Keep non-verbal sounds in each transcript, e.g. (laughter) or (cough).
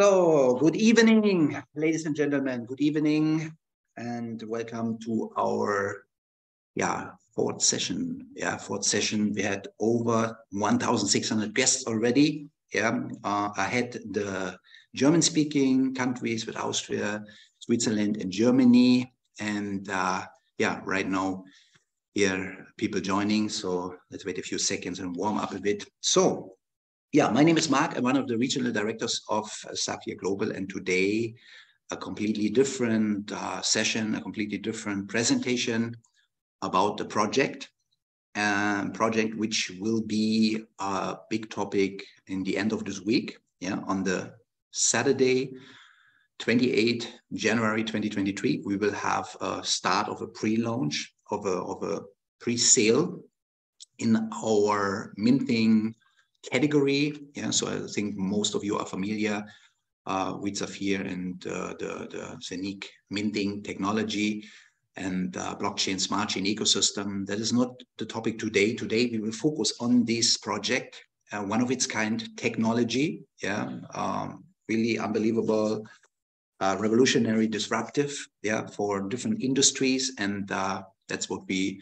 So, good evening, ladies and gentlemen. Good evening, and welcome to our yeah fourth session. Yeah, fourth session. We had over 1,600 guests already. Yeah, uh, I had the German-speaking countries with Austria, Switzerland, and Germany, and uh, yeah, right now here people joining. So let's wait a few seconds and warm up a bit. So yeah, my name is Mark. I'm one of the regional directors of Safir Global, and today a completely different uh, session, a completely different presentation about the project, um, project which will be a big topic in the end of this week. Yeah, on the Saturday, 28 January 2023, we will have a start of a pre-launch of a of a pre-sale in our minting category. Yeah, so I think most of you are familiar uh, with Safir and uh, the, the Zeniq minting technology and uh, blockchain smart chain ecosystem. That is not the topic today. Today we will focus on this project, uh, one of its kind technology. Yeah, um, really unbelievable, uh, revolutionary, disruptive. Yeah, for different industries, and uh, that's what we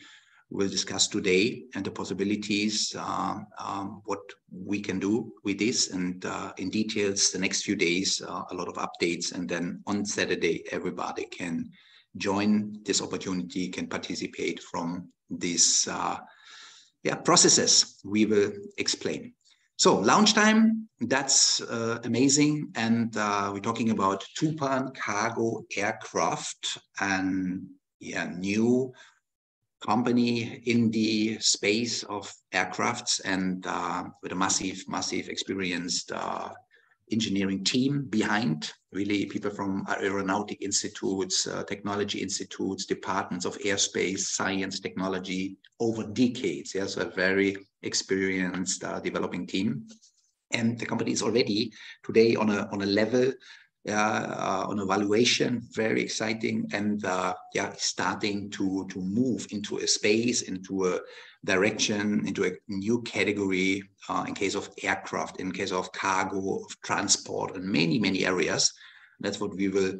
we'll discuss today and the possibilities, uh, um, what we can do with this and uh, in details the next few days, uh, a lot of updates. And then on Saturday, everybody can join this opportunity, can participate from these uh, yeah, processes we will explain. So launch time, that's uh, amazing. And uh, we're talking about Tupan cargo aircraft and yeah, new company in the space of aircrafts and uh, with a massive, massive experienced uh, engineering team behind, really people from aeronautic institutes, uh, technology institutes, departments of airspace, science, technology over decades. Yes, a very experienced uh, developing team. And the company is already today on a, on a level uh, on evaluation, very exciting, and uh, yeah, starting to to move into a space, into a direction, into a new category. Uh, in case of aircraft, in case of cargo, of transport, and many many areas. That's what we will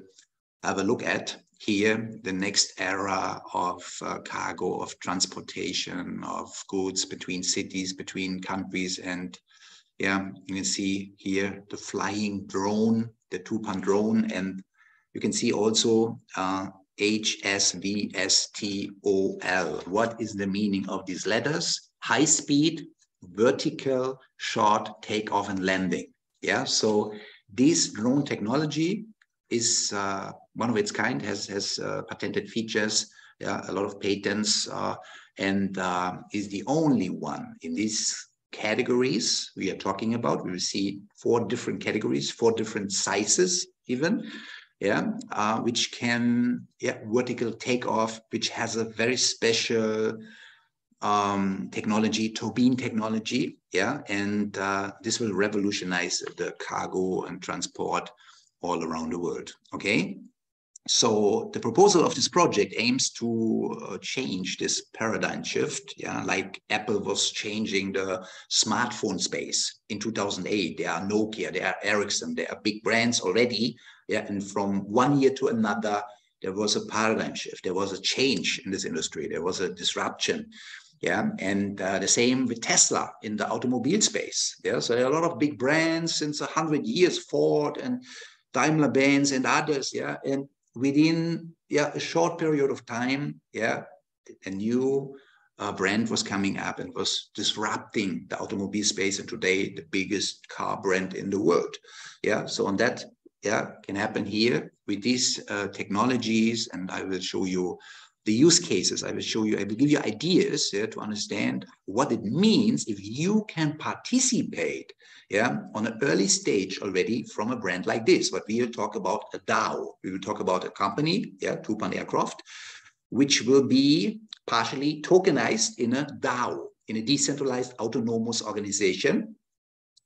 have a look at here. The next era of uh, cargo, of transportation, of goods between cities, between countries, and yeah, you can see here the flying drone the Tupan drone. And you can see also uh, HSVSTOL. What is the meaning of these letters? High speed, vertical, short takeoff and landing. Yeah, so this drone technology is uh, one of its kind, has, has uh, patented features, yeah, a lot of patents, uh, and uh, is the only one in this categories we are talking about. We will see four different categories, four different sizes even, yeah, uh, which can, yeah, vertical takeoff, which has a very special um, technology, turbine technology, yeah, and uh, this will revolutionize the cargo and transport all around the world, okay? So the proposal of this project aims to uh, change this paradigm shift. Yeah, like Apple was changing the smartphone space in 2008. There are Nokia, there are Ericsson, there are big brands already. Yeah, and from one year to another, there was a paradigm shift. There was a change in this industry. There was a disruption. Yeah, and uh, the same with Tesla in the automobile space. Yeah, so there are a lot of big brands since a hundred years, Ford and Daimler Benz and others. Yeah, and within yeah a short period of time, yeah, a new uh, brand was coming up and was disrupting the automobile space, and today the biggest car brand in the world. Yeah, so on that, yeah, can happen here with these uh, technologies, and I will show you the use cases. I will show you, I will give you ideas yeah, to understand what it means if you can participate yeah, on an early stage already from a brand like this. But we will talk about a DAO. We will talk about a company, yeah, Tupan Aircraft, which will be partially tokenized in a DAO, in a decentralized autonomous organization.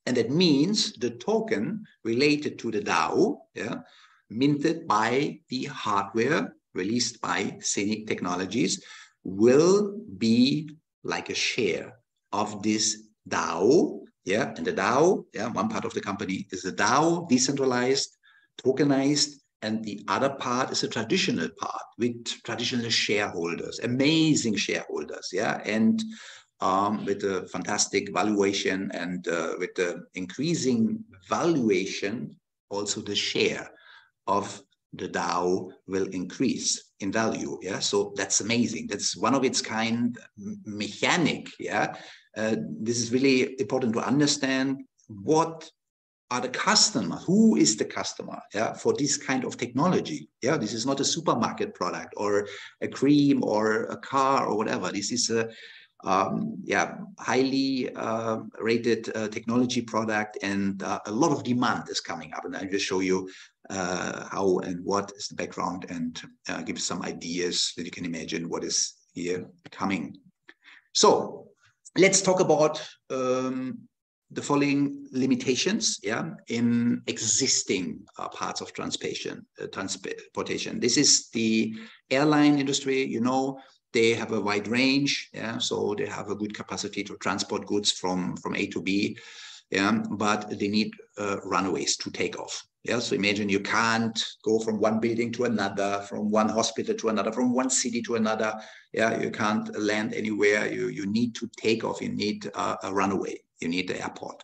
And that means the token related to the DAO, yeah, minted by the hardware released by Zeniq Technologies, will be like a share of this DAO yeah, and the DAO, yeah, one part of the company is the DAO, decentralized, tokenized, and the other part is a traditional part with traditional shareholders, amazing shareholders, yeah, and um, with a fantastic valuation and uh, with the increasing valuation, also the share of the DAO will increase in value. Yeah, so that's amazing. That's one of its kind mechanic. Yeah, uh, this is really important to understand what are the customer who is the customer yeah for this kind of technology yeah this is not a supermarket product or a cream or a car or whatever this is a um, yeah, highly uh, rated uh, technology product and uh, a lot of demand is coming up. And I'll just show you uh, how and what is the background and uh, give some ideas that you can imagine what is here coming. So let's talk about um, the following limitations yeah, in existing uh, parts of transportation, transportation. This is the airline industry, you know, they have a wide range, yeah, so they have a good capacity to transport goods from, from A to B, yeah, but they need uh, runways to take off. Yeah, so imagine you can't go from one building to another, from one hospital to another, from one city to another. Yeah, you can't land anywhere. You you need to take off. You need uh, a runway. You need the airport.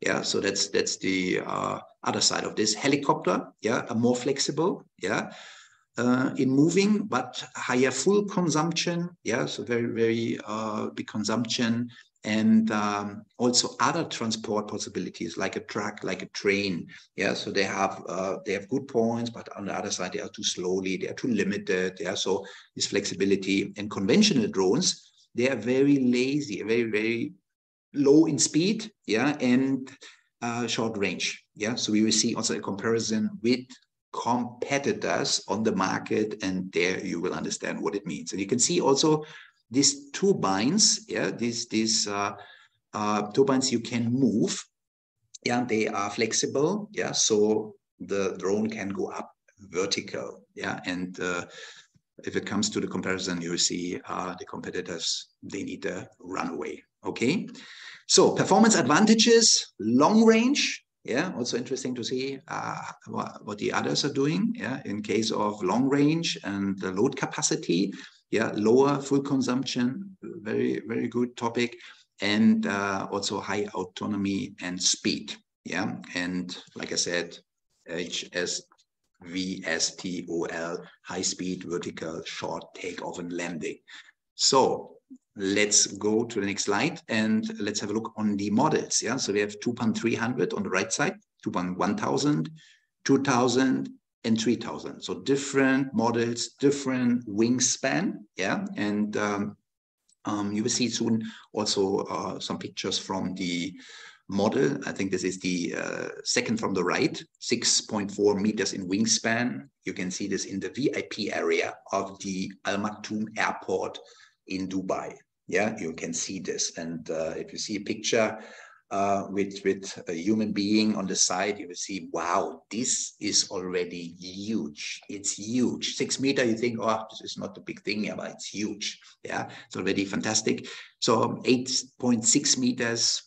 Yeah, so that's that's the uh, other side of this. Helicopter. Yeah, a more flexible. Yeah, uh, in moving, but higher fuel consumption. Yeah, so very, very uh, big consumption. And um, also other transport possibilities like a truck, like a train. Yeah, so they have uh, they have good points, but on the other side they are too slowly, they are too limited. Yeah, so this flexibility and conventional drones, they are very lazy, very very low in speed. Yeah, and uh, short range. Yeah, so we will see also a comparison with competitors on the market and there you will understand what it means. And you can see also these turbines yeah these these uh, uh, turbines you can move. Yeah they are flexible. Yeah so the drone can go up vertical. Yeah and uh, if it comes to the comparison you see uh, the competitors they need a runway okay? So performance advantages long range yeah also interesting to see uh, what, the others are doing yeah in case of long range and the load capacity. Yeah lower fuel consumption very very good topic. And uh, also high autonomy and speed yeah. And like i said hs VSTOL, high speed vertical short takeoff and landing. So let's go to the next slide and let's have a look on the models. Yeah, so we have 2.300 on the right side, 2.1000, 2000, and 3000. So different models, different wingspan. Yeah, and um, um, you will see soon also uh, some pictures from the model. I think this is the uh, second from the right, 6.4 meters in wingspan. You can see this in the VIP area of the Al Maktoum Airport in Dubai. Yeah, you can see this. And uh, if you see a picture uh, with, with a human being on the side, you will see, wow, this is already huge. It's huge. Six meter, you think, oh, this is not a big thing, yeah, but it's huge. Yeah, it's already fantastic. So 8.6 meters,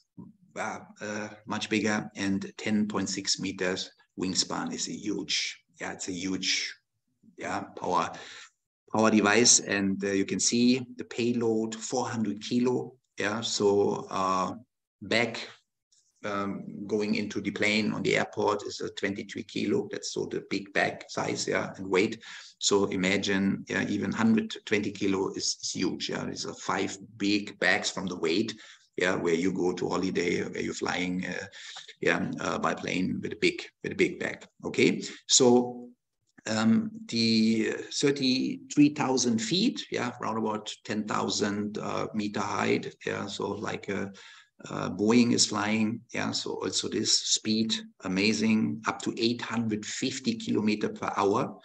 uh, much bigger, and 10.6 meters wingspan is a huge, yeah, it's a huge, yeah, power our device and uh, you can see the payload 400 kilo yeah so uh, back um, going into the plane on the airport is a 23 kilo. That's so the big bag size yeah and weight. So imagine yeah even 120 kilo is, is huge yeah. These are five big bags from the weight yeah where you go to holiday where you're flying uh, yeah uh, by plane with a big with a big bag okay? So um, the 33,000 feet, yeah, around about 10,000 uh, meter height, yeah, so like a, uh, Boeing is flying, yeah, so also this speed, amazing, up to 850 kilometer per hour,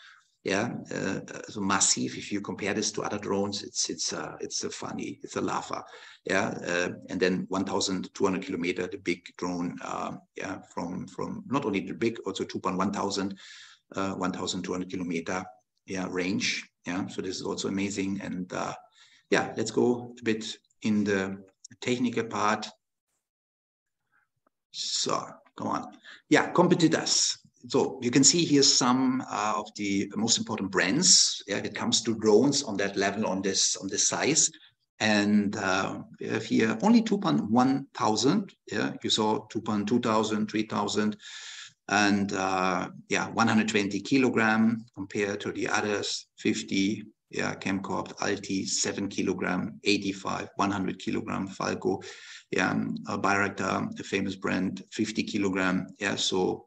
yeah, uh, so massive. If you compare this to other drones, it's it's uh, it's a funny, it's a laugher, yeah, uh, and then 1,200 kilometer, the big drone, uh, yeah, from from not only the big, also 2.1 uh, 1,200 kilometer yeah, range. Yeah, so this is also amazing. And uh, yeah, let's go a bit in the technical part. So come on. Yeah, competitors. So you can see here some uh, of the most important brands. Yeah, it comes to drones on that level, on this on this size. And uh, we have here only 2.1 thousand. Yeah, you saw 2.2 thousand, 3,000 and uh, yeah, 120 kilogram compared to the others, 50, yeah, Chemcorp, Alti, 7 kilogram, 85, 100 kilogram, Falco, yeah, uh, Bayraktar, the famous brand, 50 kilogram, yeah, so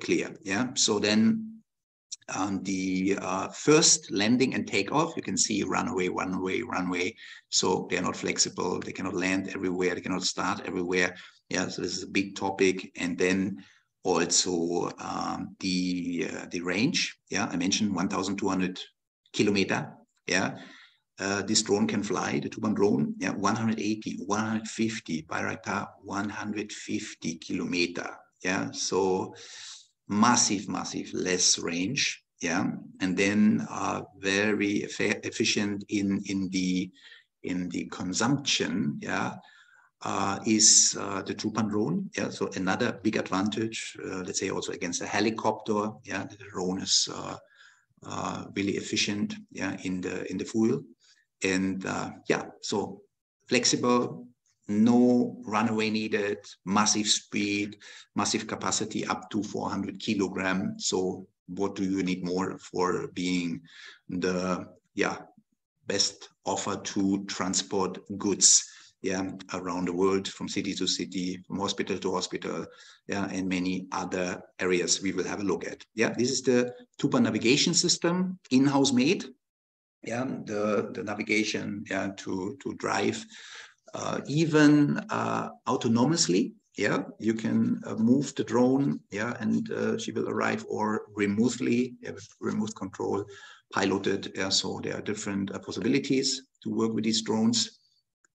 clear, yeah. So then on the uh, first landing and takeoff, you can see runway, runway, runway. So they're not flexible. They cannot land everywhere. They cannot start everywhere. Yeah, so this is a big topic. And then also um, the uh, the range. Yeah, I mentioned 1,200 kilometer. Yeah, uh, this drone can fly, the Tupan drone. Yeah, 180, 150, Bayraktar 150 kilometer. Yeah, so massive, massive less range. Yeah, and then uh, very efficient in in the in the consumption. Yeah, uh, is uh, the Tupan drone. Yeah, so another big advantage, uh, let's say also against a helicopter. Yeah, the drone is uh, uh, really efficient. Yeah, in the in the fuel, and uh, yeah, so flexible, no runaway needed, massive speed, massive capacity up to 400 kilogram. So what do you need more for being the yeah best offer to transport goods? Yeah, around the world, from city to city, from hospital to hospital, yeah, and many other areas we will have a look at. Yeah, this is the Tupan navigation system, in-house made. Yeah, the, the navigation yeah, to, to drive uh, even uh, autonomously. Yeah, you can uh, move the drone, yeah, and uh, she will arrive or remotely, yeah, with remote control, piloted. Yeah, so there are different uh, possibilities to work with these drones.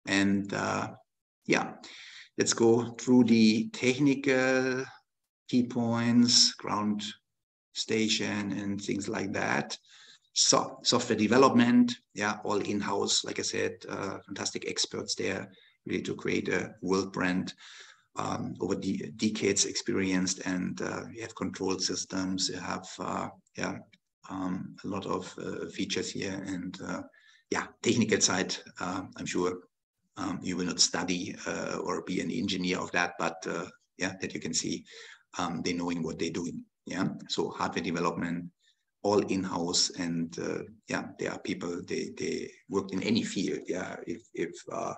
And uh, yeah, let's go through the technical key points, ground station and things like that. So software development, yeah, all in-house, like I said, uh, fantastic experts there, really to create a world brand um, over the decades experienced and uh, you have control systems, you have, uh, yeah, um, a lot of uh, features here and uh, yeah, technical side, uh, I'm sure um, you will not study uh, or be an engineer of that, but uh, yeah, that you can see um, they knowing what they're doing. Yeah, so hardware development, all in-house, and uh, yeah, there are people they they worked in any field. Yeah, if if uh,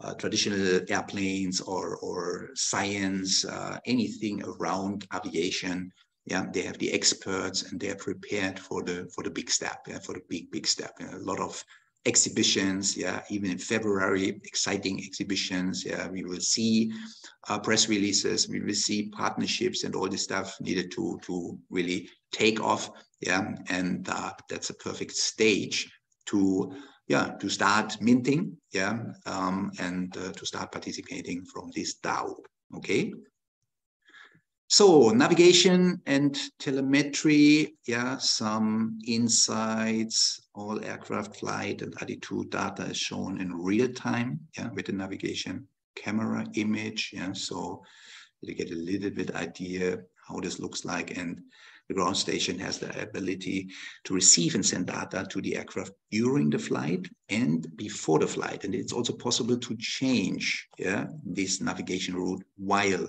uh, traditional airplanes or or science, uh, anything around aviation, yeah, they have the experts and they are prepared for the for the big step, yeah, for the big big step. Yeah, a lot of exhibitions, yeah, even in February, exciting exhibitions. Yeah, we will see uh, press releases, we will see partnerships and all this stuff needed to to really take off. Yeah, and uh, that's a perfect stage to yeah to start minting. Yeah, um, and uh, to start participating from this DAO. Okay. So navigation and telemetry, yeah, some insights, all aircraft flight and attitude data is shown in real time, yeah, with the navigation camera image, yeah, so you get a little bit idea how this looks like and the ground station has the ability to receive and send data to the aircraft during the flight and before the flight. And it's also possible to change yeah, this navigation route while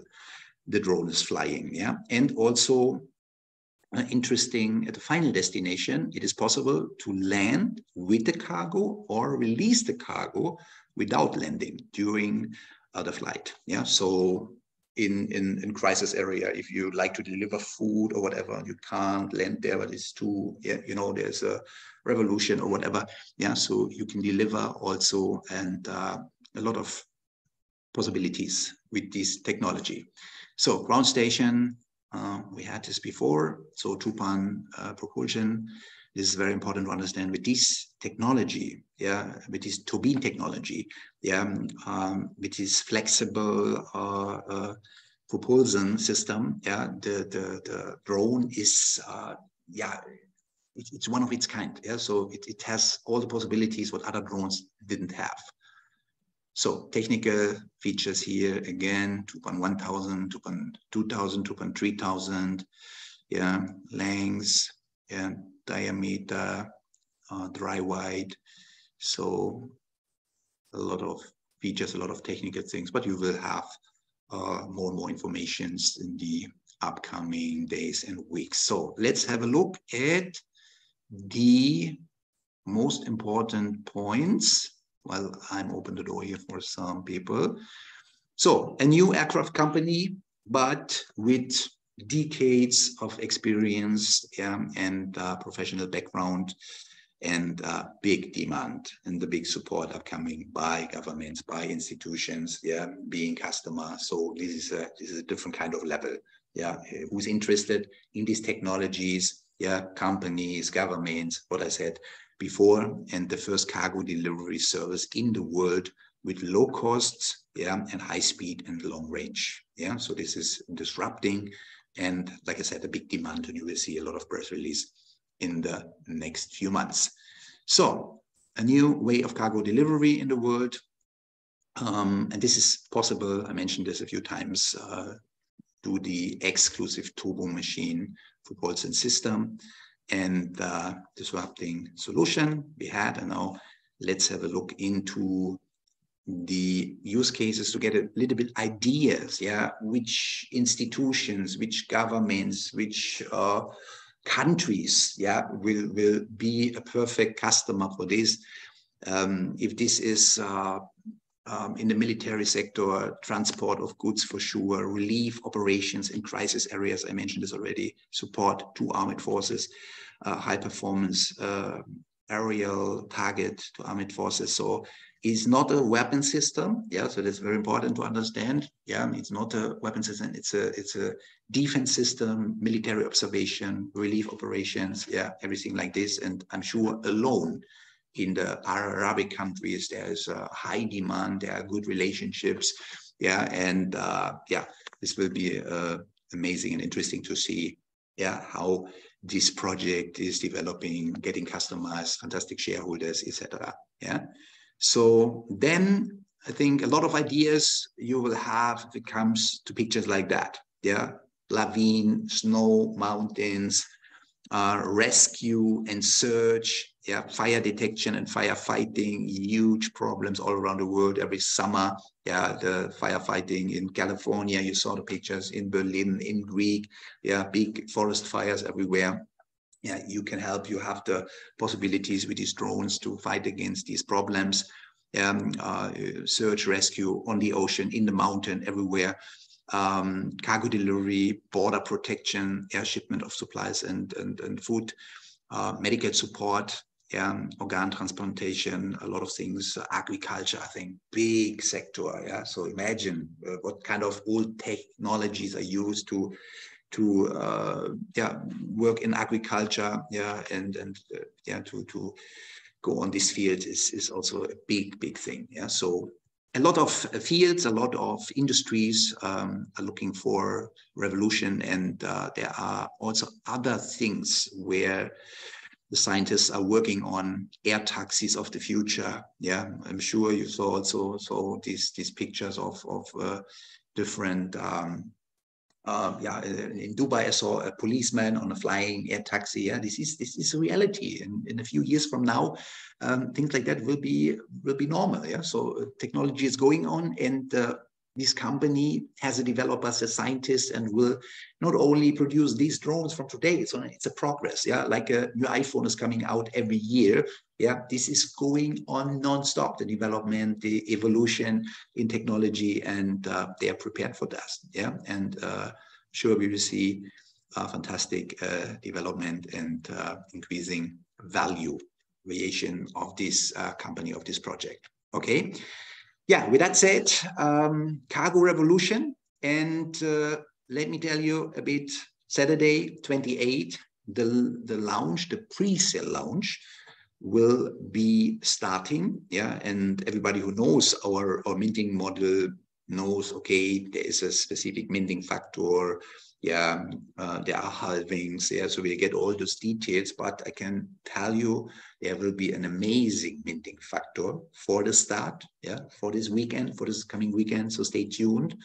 the drone is flying. Yeah, and also interesting at the final destination, it is possible to land with the cargo or release the cargo without landing during uh, the flight. Yeah, so in, in in crisis area, if you like to deliver food or whatever, you can't land there, but it's too yeah, you know, there's a revolution or whatever. Yeah, so you can deliver also and uh, a lot of possibilities with this technology. So ground station, uh, we had this before. So Tupan uh, propulsion, this is very important to understand with this technology, yeah, with this turbine technology, yeah, um, with this flexible uh, uh, propulsion system, yeah, the, the, the drone is, uh, yeah, it, it's one of its kind, yeah, so it, it has all the possibilities what other drones didn't have. So technical features here again, 2.1000, 2.2000, 2.3000, yeah, lengths, yeah, diameter, uh, dry wide. So a lot of features, a lot of technical things, but you will have uh, more and more informations in the upcoming days and weeks. So let's have a look at the most important points while I'm open the door here for some people. So a new aircraft company, but with decades of experience yeah, and uh, professional background and uh, big demand and the big support are coming by governments, by institutions, yeah, being customer. So this is a this is a different kind of level. Yeah, who's interested in these technologies? Yeah, companies, governments. What I said before, and the first cargo delivery service in the world with low costs, yeah, and high speed and long range. Yeah, so this is disrupting, and like I said, a big demand, and you will see a lot of press release in the next few months. So a new way of cargo delivery in the world. Um, and this is possible, I mentioned this a few times, uh, the exclusive turbo machine propulsion system and uh, disrupting solution we had. And now let's have a look into the use cases to get a little bit ideas, yeah, which institutions, which governments, which uh, countries yeah will will be a perfect customer for this um, if this is uh, um, in the military sector transport of goods for sure relief operations in crisis areas i mentioned this already support to armed forces uh, high performance uh, aerial target to armed forces so is not a weapon system. Yeah, so that's very important to understand. Yeah, it's not a weapon system. It's a it's a defense system, military observation, relief operations. Yeah, everything like this. And I'm sure alone in the Arabic countries there is a high demand. There are good relationships. Yeah, and uh, yeah, this will be uh, amazing and interesting to see. Yeah, how this project is developing, getting customers, fantastic shareholders, etc. Yeah. So then I think a lot of ideas you will have if it comes to pictures like that. Yeah, lavine, snow, mountains, uh, rescue and search, yeah, fire detection and firefighting, huge problems all around the world every summer. Yeah, the firefighting in California, you saw the pictures in Berlin, in Greek, yeah, big forest fires everywhere yeah, you can help. You have the possibilities with these drones to fight against these problems. Um, uh, search, rescue on the ocean, in the mountain, everywhere. Um, cargo delivery, border protection, air shipment of supplies and and, and food, uh, medical support, yeah, organ transplantation, a lot of things, agriculture, I think, big sector. Yeah, so imagine uh, what kind of old technologies are used to to uh, yeah work in agriculture yeah and and uh, yeah to to go on this field is is also a big big thing yeah so a lot of fields a lot of industries um, are looking for revolution and uh, there are also other things where the scientists are working on air taxis of the future yeah i'm sure you saw also saw these these pictures of of uh, different um, uh, yeah, in Dubai, I saw a policeman on a flying air taxi. Yeah, this is this is reality. And in a few years from now, um, things like that will be will be normal. Yeah, so uh, technology is going on, and uh, this company has a developer, as a scientist, and will not only produce these drones from today. It's it's a progress. Yeah, like a new iPhone is coming out every year. Yeah, this is going on nonstop. The development, the evolution in technology, and uh, they are prepared for that. Yeah, and uh, sure we will see a fantastic uh, development and uh, increasing value variation of this uh, company of this project. Okay yeah, with that said, um, cargo revolution. And uh, let me tell you a bit, Saturday 28, the, the launch, the pre-sale launch will be starting. Yeah, and everybody who knows our, our minting model knows, okay, there is a specific minting factor yeah, uh, there are halvings. Yeah, so we get all those details, but I can tell you there will be an amazing minting factor for the start. Yeah, for this weekend, for this coming weekend. So stay tuned.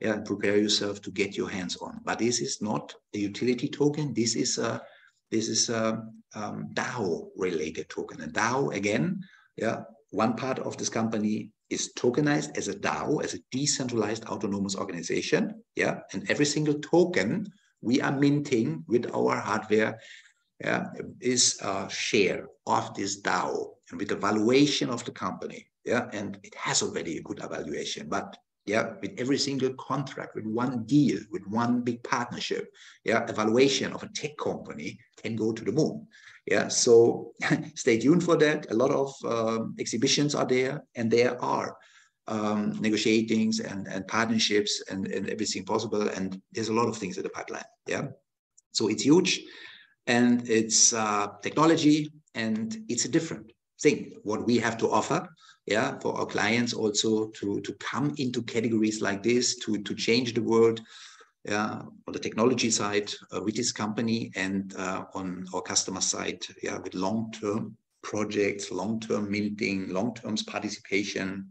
Yeah, and prepare yourself to get your hands on. But this is not a utility token. This is a this is a um, DAO related token. And DAO again, yeah, one part of this company is tokenized as a DAO, as a decentralized autonomous organization. Yeah, and every single token we are minting with our hardware yeah, is a share of this DAO and with the valuation of the company. Yeah, and it has already a good evaluation, but yeah, with every single contract, with one deal, with one big partnership, yeah, evaluation of a tech company can go to the moon. Yeah, so (laughs) stay tuned for that. A lot of um, exhibitions are there, and there are um, and, and partnerships and, and everything possible. And there's a lot of things in the pipeline. Yeah, so it's huge, and it's uh, technology, and it's a different thing what we have to offer. Yeah, for our clients also to to come into categories like this to to change the world yeah, on the technology side uh, with this company and uh, on our customer side, yeah, with long-term projects, long-term minting, long-term participation,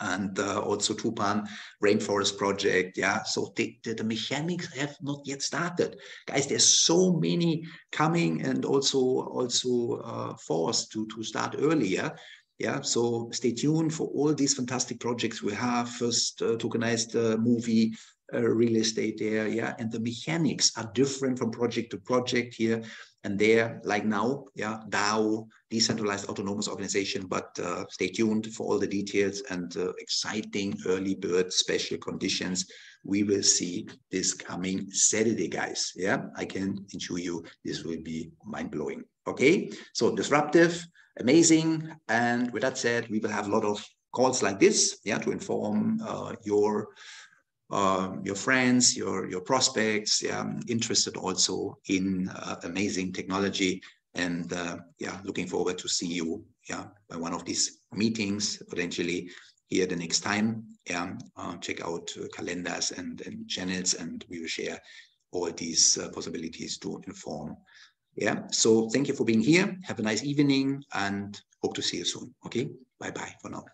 and uh, also Tupan Rainforest Project. Yeah, so the, the, the, mechanics have not yet started, guys. There's so many coming and also also uh, forced to to start earlier. Yeah, so stay tuned for all these fantastic projects we have. First uh, tokenized uh, movie, uh, real estate there, yeah, and the mechanics are different from project to project here and there, like now, yeah, DAO, decentralized autonomous organization, but uh, stay tuned for all the details and uh, exciting early bird special conditions. We will see this coming Saturday, guys. Yeah, I can assure you this will be mind blowing. Okay, so disruptive, amazing. And with that said, we will have a lot of calls like this, yeah, to inform uh, your uh, your friends, your your prospects, yeah, interested also in uh, amazing technology, and uh, yeah, looking forward to see you yeah by one of these meetings potentially here the next time. Yeah, uh, check out calendars and, and channels, and we will share all these uh, possibilities to inform. Yeah, so thank you for being here. Have a nice evening, and hope to see you soon. Okay, bye bye for now.